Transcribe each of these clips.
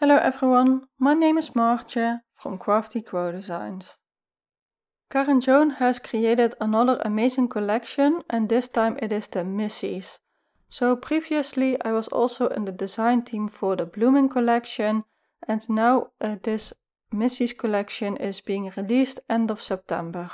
Hello everyone, my name is Martje from Crafty Crow Designs. Karin Joan has created another amazing collection and this time it is the Missees. So previously I was also in the design team for the Blooming collection and now uh, this Missees collection is being released end of September.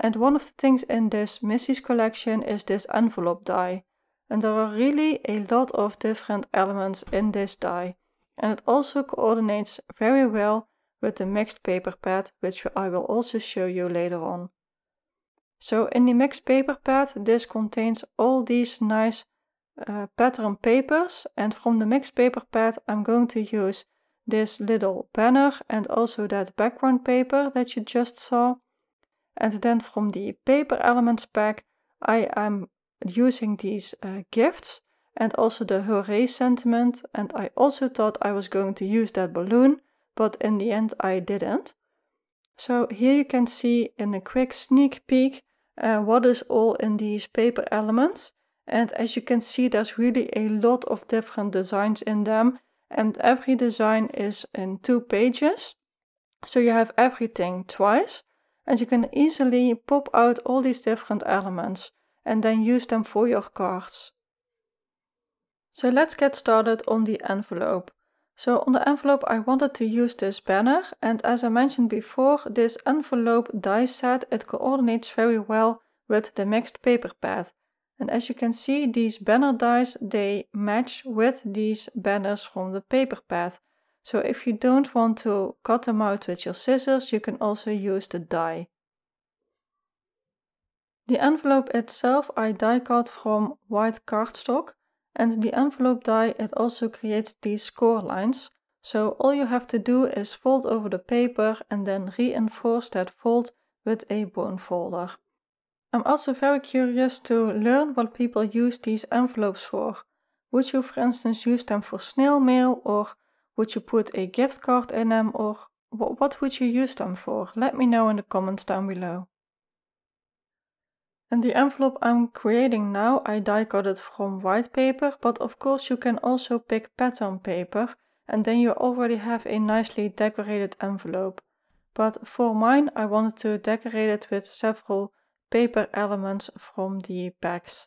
And one of the things in this Missees collection is this envelope die. And there are really a lot of different elements in this die and it also coordinates very well with the mixed paper pad which I will also show you later on. So in the mixed paper pad this contains all these nice uh, pattern papers. And from the mixed paper pad I'm going to use this little banner and also that background paper that you just saw. And then from the paper elements pack I am using these uh, gifts and also the hooray sentiment and I also thought I was going to use that balloon but in the end I didn't. So here you can see in a quick sneak peek uh, what is all in these paper elements and as you can see there's really a lot of different designs in them and every design is in two pages so you have everything twice and you can easily pop out all these different elements and then use them for your cards. So let's get started on the envelope. So on the envelope I wanted to use this banner and as I mentioned before this envelope die set it coordinates very well with the mixed paper pad. And as you can see these banner dies they match with these banners from the paper pad. So if you don't want to cut them out with your scissors you can also use the die. The envelope itself I die cut from white cardstock and the envelope die it also creates these score lines. So all you have to do is fold over the paper and then reinforce that fold with a bone folder. I'm also very curious to learn what people use these envelopes for. Would you for instance use them for snail mail or would you put a gift card in them or what would you use them for? Let me know in the comments down below. And the envelope I'm creating now, I die cut it from white paper, but of course you can also pick pattern paper and then you already have a nicely decorated envelope. But for mine, I wanted to decorate it with several paper elements from the packs.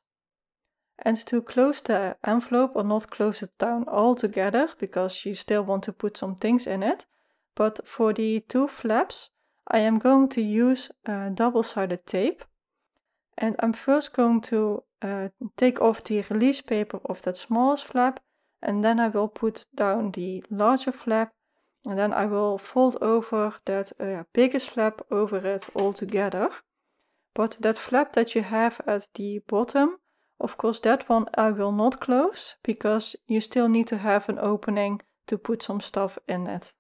And to close the envelope or not close it down altogether because you still want to put some things in it, but for the two flaps, I am going to use double-sided tape and I'm first going to uh, take off the release paper of that smallest flap and then I will put down the larger flap and then I will fold over that uh, biggest flap over it all together. But that flap that you have at the bottom, of course that one I will not close because you still need to have an opening to put some stuff in it.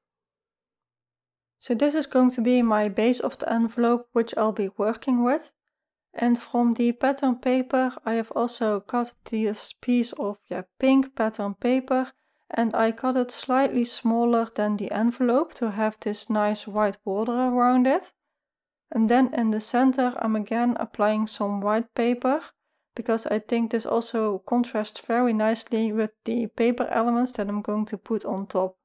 So this is going to be my base of the envelope which I'll be working with. And from the pattern paper I have also cut this piece of yeah, pink pattern paper and I cut it slightly smaller than the envelope to have this nice white border around it. And then in the center I'm again applying some white paper because I think this also contrasts very nicely with the paper elements that I'm going to put on top.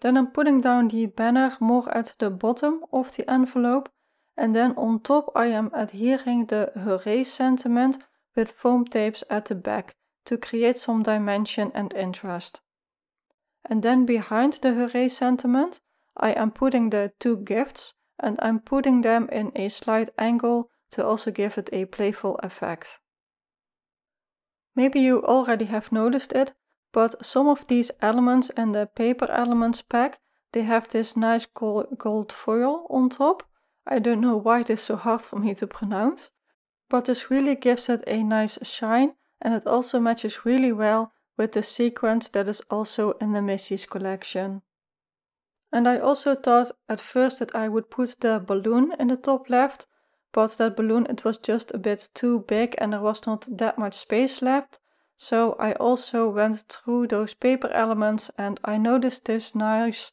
Then I'm putting down the banner more at the bottom of the envelope and then on top I am adhering the hooray sentiment with foam tapes at the back to create some dimension and interest. And then behind the hooray sentiment I am putting the two gifts and I'm putting them in a slight angle to also give it a playful effect. Maybe you already have noticed it, but some of these elements in the paper elements pack, they have this nice gold foil on top I don't know why it is so hard for me to pronounce, but this really gives it a nice shine and it also matches really well with the sequins that is also in the Missees collection. And I also thought at first that I would put the balloon in the top left, but that balloon it was just a bit too big and there was not that much space left. So I also went through those paper elements and I noticed this nice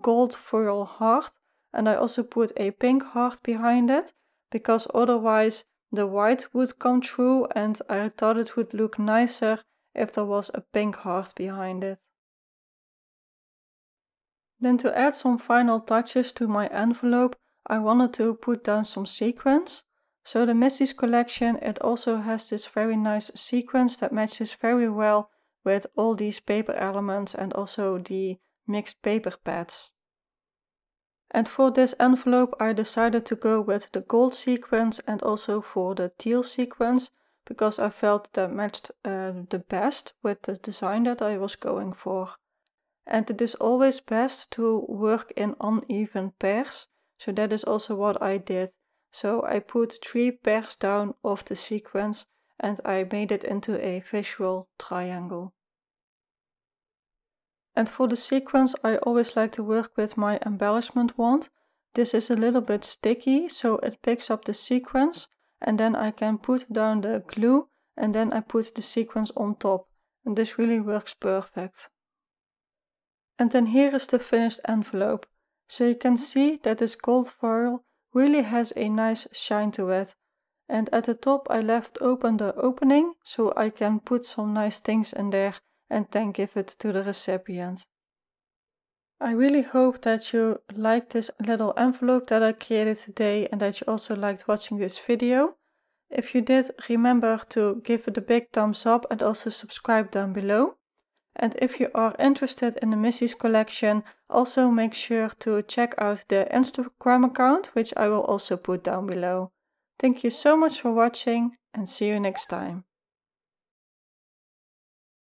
gold foil heart and I also put a pink heart behind it because otherwise the white would come through and I thought it would look nicer if there was a pink heart behind it. Then to add some final touches to my envelope, I wanted to put down some sequins. So the Missees collection, it also has this very nice sequins that matches very well with all these paper elements and also the mixed paper pads. And for this envelope I decided to go with the gold sequins and also for the teal sequins because I felt that matched uh, the best with the design that I was going for. And it is always best to work in uneven pairs, so that is also what I did. So I put three pairs down of the sequins and I made it into a visual triangle. And for the sequins I always like to work with my embellishment wand. This is a little bit sticky so it picks up the sequins and then I can put down the glue and then I put the sequins on top and this really works perfect. And then here is the finished envelope. So you can see that this gold foil really has a nice shine to it. And at the top I left open the opening so I can put some nice things in there and then give it to the recipient. I really hope that you liked this little envelope that I created today and that you also liked watching this video. If you did, remember to give it a big thumbs up and also subscribe down below. And if you are interested in the Missees collection, also make sure to check out the Instagram account, which I will also put down below. Thank you so much for watching and see you next time.